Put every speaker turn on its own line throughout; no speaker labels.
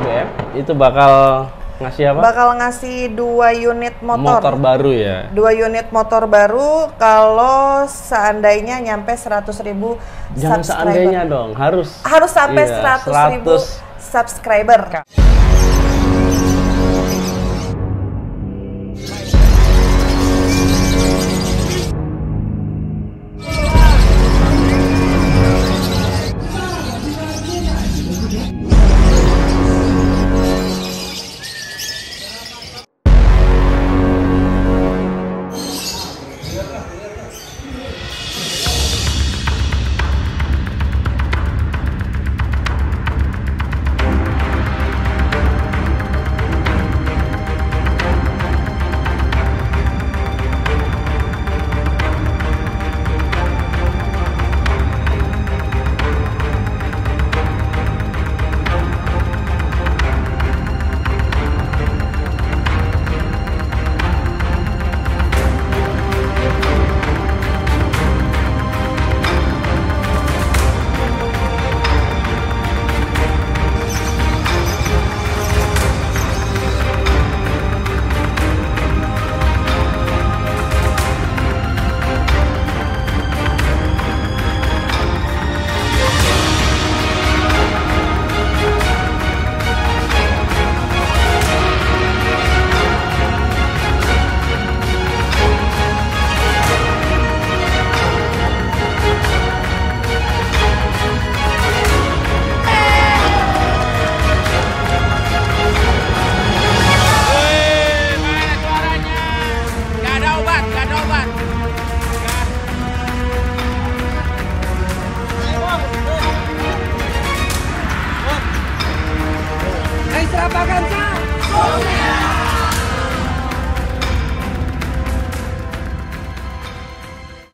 BM itu bakal ngasih apa?
Bakal ngasih dua unit motor.
Motor baru ya.
Dua unit motor baru kalau seandainya nyampe 100 ribu
Jangan
subscriber.
seandainya dong, harus.
Harus sampai
Iya,
100 ribu
100.
subscriber.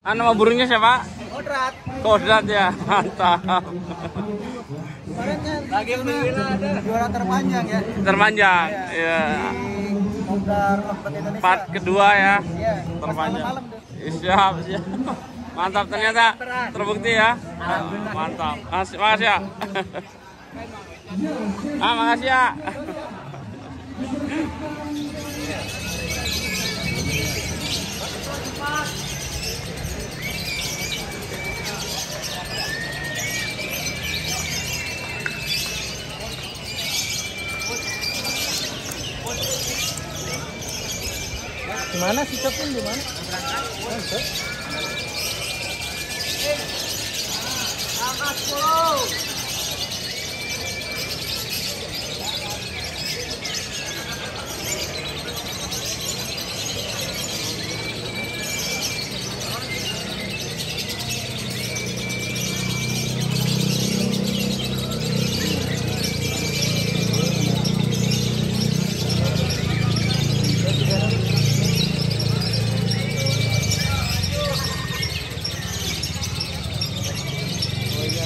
Ah, nama burungnya siapa? Kodrat. Kodrat ya, mantap.
Lagi ada juara terpanjang ya.
Terpanjang, ya.
Lompat Indonesia.
Part kedua ya,
Iya,
terpanjang. Siap, siap. Mantap ternyata terbukti ya. Mantap. Makasih, makasih ya. Ah, makasih ya.
Gimana sih Copin gimana? Eh, itu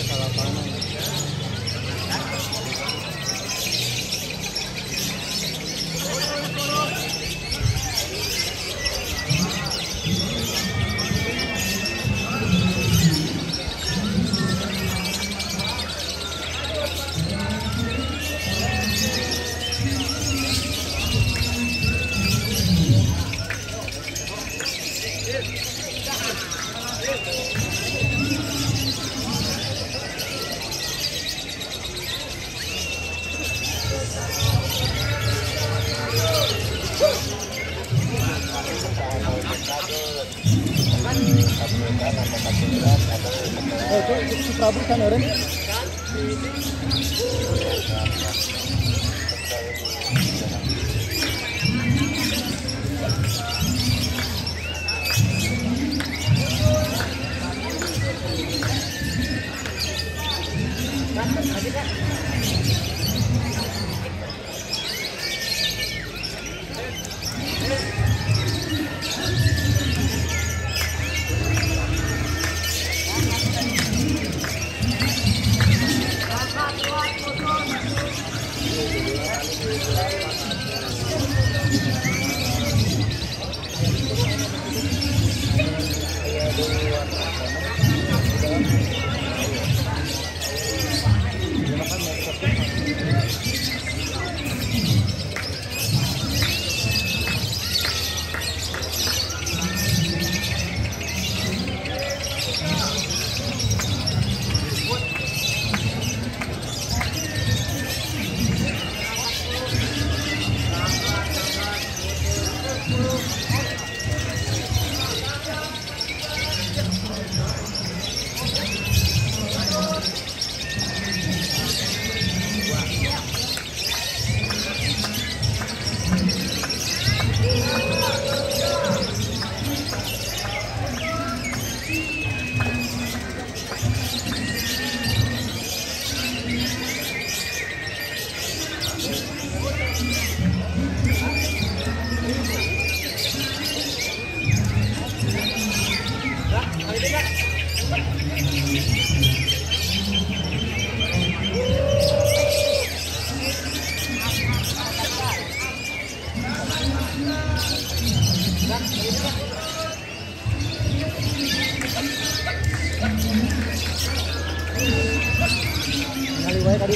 a la. si Prabu kan orang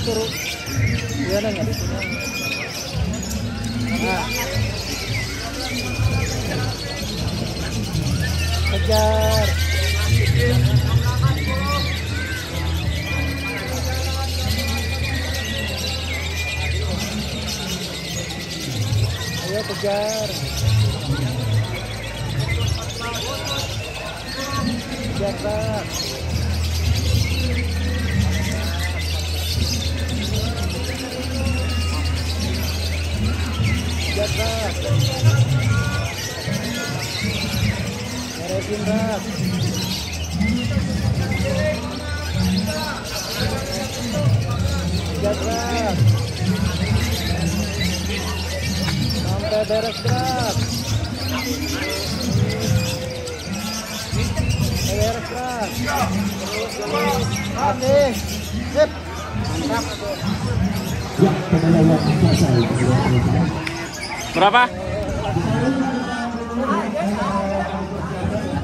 Turu. Iya. Ayo kejar. Kejar Kak. Kejar Kak. Beres. Sampai beres Kak. Oke. Sip. Mantap.
Berapa?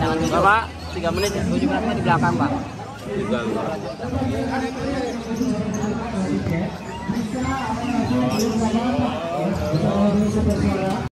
Berapa? Tiga menit ya? Tujuh berapa di belakang pak? Tiga.